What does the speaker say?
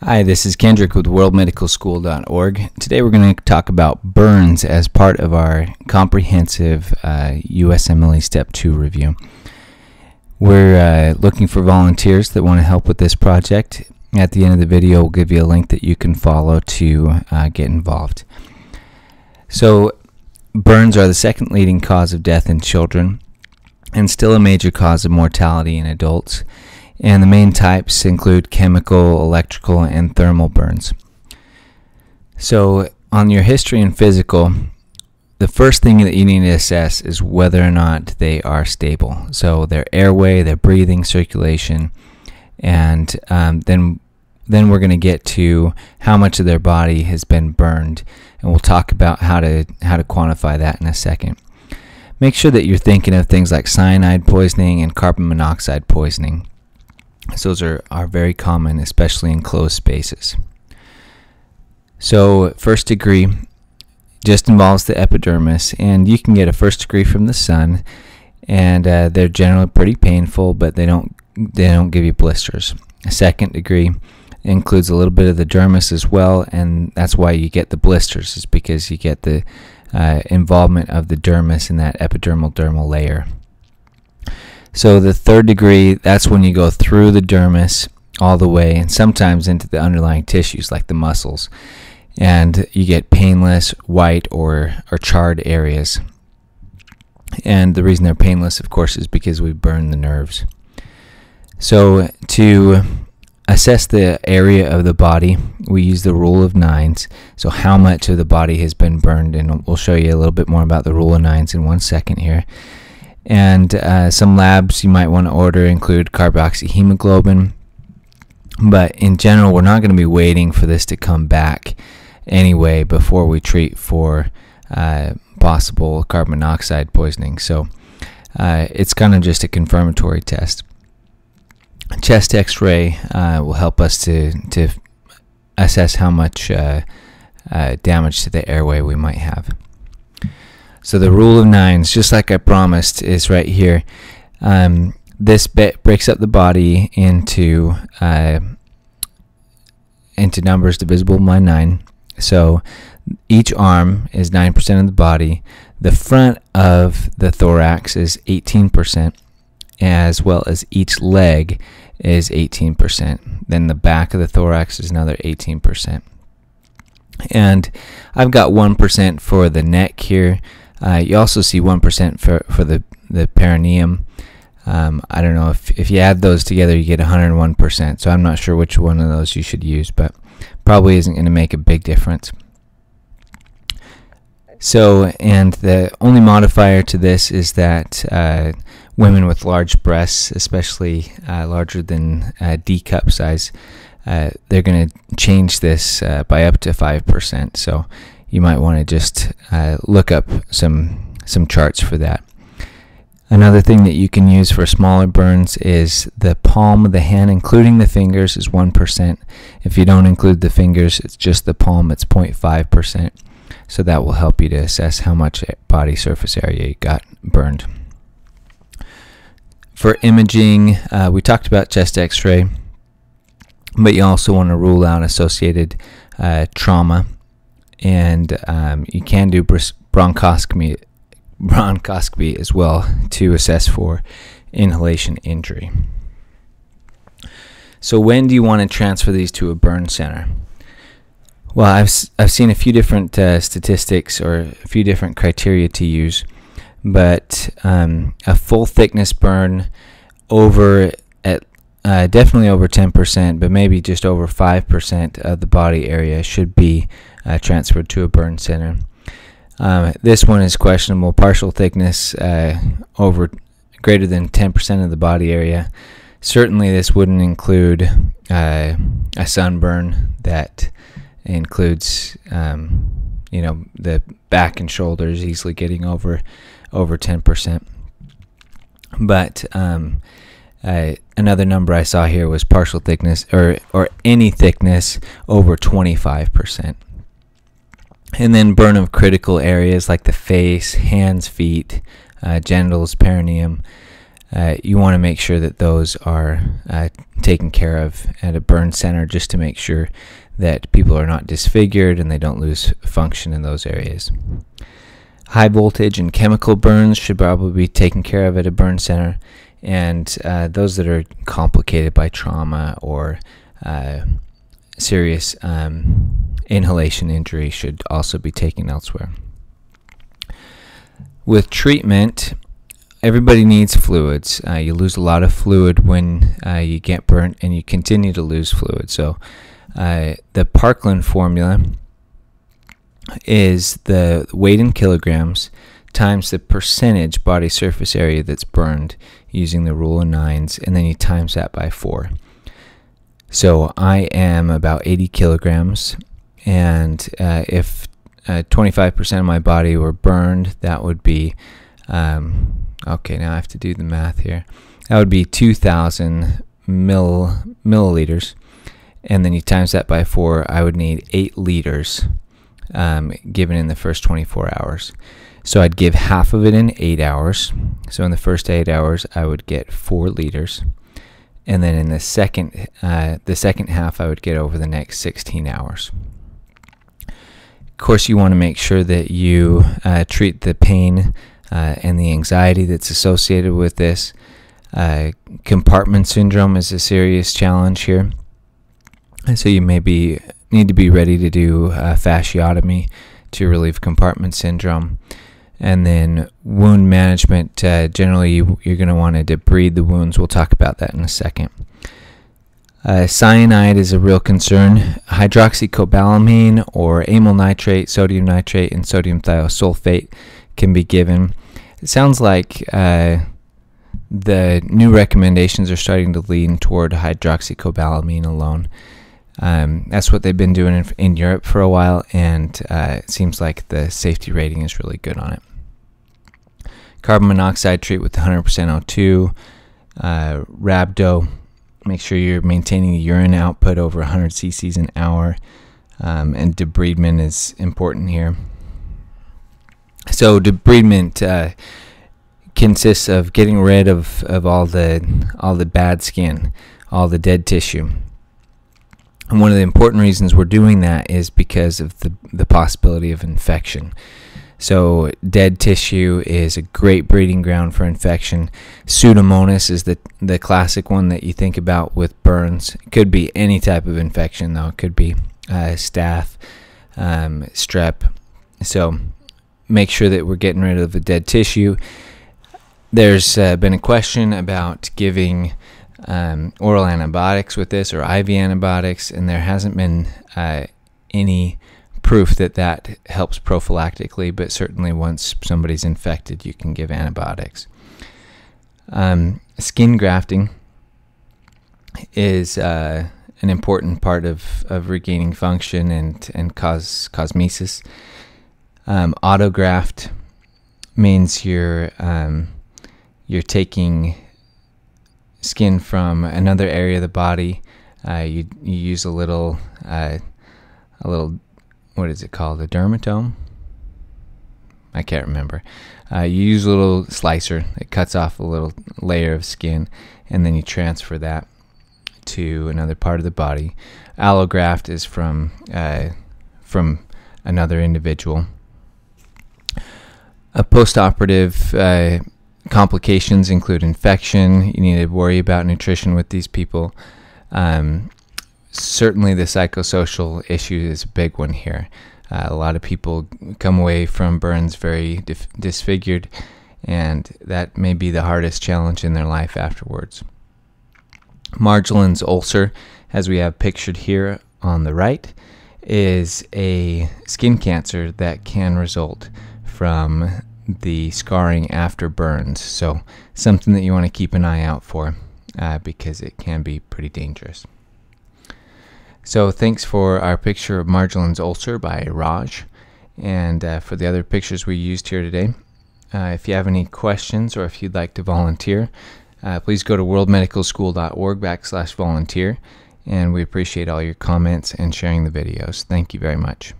Hi, this is Kendrick with worldmedicalschool.org. Today we're going to talk about burns as part of our comprehensive uh, USMLE Step 2 review. We're uh, looking for volunteers that want to help with this project. At the end of the video, we'll give you a link that you can follow to uh, get involved. So, burns are the second leading cause of death in children and still a major cause of mortality in adults and the main types include chemical, electrical, and thermal burns. So, on your history and physical, the first thing that you need to assess is whether or not they are stable. So, their airway, their breathing, circulation, and um, then then we're going to get to how much of their body has been burned, and we'll talk about how to how to quantify that in a second. Make sure that you're thinking of things like cyanide poisoning and carbon monoxide poisoning. So those are, are very common, especially in closed spaces. So, first degree just involves the epidermis, and you can get a first degree from the sun, and uh, they're generally pretty painful, but they don't they don't give you blisters. A second degree includes a little bit of the dermis as well, and that's why you get the blisters, is because you get the uh, involvement of the dermis in that epidermal dermal layer. So the third degree, that's when you go through the dermis all the way and sometimes into the underlying tissues like the muscles. And you get painless, white, or, or charred areas. And the reason they're painless, of course, is because we burn the nerves. So to assess the area of the body, we use the rule of nines. So how much of the body has been burned, and we'll show you a little bit more about the rule of nines in one second here. And uh, some labs you might want to order include carboxyhemoglobin. But in general, we're not going to be waiting for this to come back anyway before we treat for uh, possible carbon monoxide poisoning. So uh, it's kind of just a confirmatory test. Chest X-ray uh, will help us to to assess how much uh, uh, damage to the airway we might have. So the rule of nines, just like I promised, is right here. Um, this bit breaks up the body into uh, into numbers divisible by nine. So each arm is nine percent of the body. The front of the thorax is eighteen percent, as well as each leg is eighteen percent. Then the back of the thorax is another eighteen percent. And I've got 1% for the neck here. Uh, you also see 1% for, for the, the perineum. Um, I don't know if, if you add those together, you get 101%. So I'm not sure which one of those you should use, but probably isn't going to make a big difference. So, and the only modifier to this is that uh, women with large breasts, especially uh, larger than uh, D cup size, uh, they're going to change this uh, by up to 5%. So you might want to just uh, look up some some charts for that. Another thing that you can use for smaller burns is the palm of the hand, including the fingers, is 1%. If you don't include the fingers, it's just the palm, it's 0.5%. So that will help you to assess how much body surface area you got burned. For imaging, uh, we talked about chest x ray, but you also want to rule out associated uh, trauma and um, you can do bronchoscopy bronchoscopy as well to assess for inhalation injury. So when do you want to transfer these to a burn center? Well, I've I've seen a few different uh, statistics or a few different criteria to use, but um, a full thickness burn over at uh, definitely over 10%, but maybe just over 5% of the body area should be uh, transferred to a burn center. Um, this one is questionable. Partial thickness uh, over greater than 10% of the body area. Certainly, this wouldn't include uh, a sunburn that includes, um, you know, the back and shoulders easily getting over over 10%. But um, uh, another number I saw here was partial thickness or or any thickness over 25%. And then burn of critical areas like the face, hands, feet, uh, genitals, perineum. uh, you want to make sure that those are uh, taken care of at a burn center just to make sure that people are not disfigured and they don't lose function in those areas. High voltage and chemical burns should probably be taken care of at a burn center, and uh, those that are complicated by trauma or uh, serious um, inhalation injury should also be taken elsewhere. With treatment, everybody needs fluids. Uh, you lose a lot of fluid when uh, you get burnt, and you continue to lose fluid. So, uh, the Parkland formula is the weight in kilograms times the percentage body surface area that's burned using the rule of nines, and then you times that by four. So I am about 80 kilograms, and uh, if 25% uh, of my body were burned, that would be um, okay. Now I have to do the math here. That would be 2,000 mill milliliters, and then you times that by four. I would need eight liters um, given in the first 24 hours. So I'd give half of it in eight hours. So in the first eight hours, I would get four liters, and then in the second uh, the second half, I would get over the next 16 hours. Of course, you want to make sure that you uh, treat the pain uh, and the anxiety that's associated with this. Uh, compartment syndrome is a serious challenge here. And So you may be need to be ready to do a fasciotomy to relieve compartment syndrome. And then wound management, uh, generally you, are going to want to debride the wounds. We'll talk about that in a second. Uh, cyanide is a real concern. Hydroxycobalamin or amyl nitrate, sodium nitrate, and sodium thiosulfate can be given. It sounds like uh, the new recommendations are starting to lean toward hydroxycobalamin alone. Um, that's what they've been doing in, in Europe for a while, and uh, it seems like the safety rating is really good on it. Carbon monoxide treat with 100% O2. Uh, rhabdo, make sure you're maintaining the urine output over 100 cc's an hour, um, and debridement is important here. So debridement uh, consists of getting rid of, of all the all the bad skin, all the dead tissue. And one of the important reasons we're doing that is because of the, the possibility of infection. So, dead tissue is a great breeding ground for infection. Pseudomonas is the, the classic one that you think about with burns. It could be any type of infection, though. It could be uh, staph, um, strep. So, make sure that we're getting rid of the dead tissue. There's uh, been a question about giving um, oral antibiotics with this or IV antibiotics, and there hasn't been uh, any proof that that helps prophylactically, but certainly once somebody's infected, you can give antibiotics. Um, skin grafting is uh, an important part of, of regaining function and, and cause cosmesis. Um, autograft means you're um, you're taking skin from another area of the body. Uh, you you use a little uh, a little what is it called a dermatome? I can't remember. Uh, you use a little slicer It cuts off a little layer of skin, and then you transfer that to another part of the body. Allograft is from uh, from another individual. A postoperative uh, complications include infection. You need to worry about nutrition with these people. Um, certainly, the psychosocial issue is a big one here. Uh, a lot of people come away from burns very disfigured, and that may be the hardest challenge in their life afterwards. Marjolin's ulcer, as we have pictured here on the right, is a skin cancer that can result from the scarring after burns. So, something that you want to keep an eye out for uh, because it can be pretty dangerous. So, thanks for our picture of Marjolin's ulcer by Raj and uh, for the other pictures we used here today. Uh, if you have any questions or if you'd like to volunteer, uh, please go to worldmedicalschool.org backslash volunteer. And we appreciate all your comments and sharing the videos. Thank you very much.